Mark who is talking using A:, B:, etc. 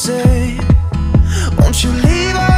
A: say, won't you leave?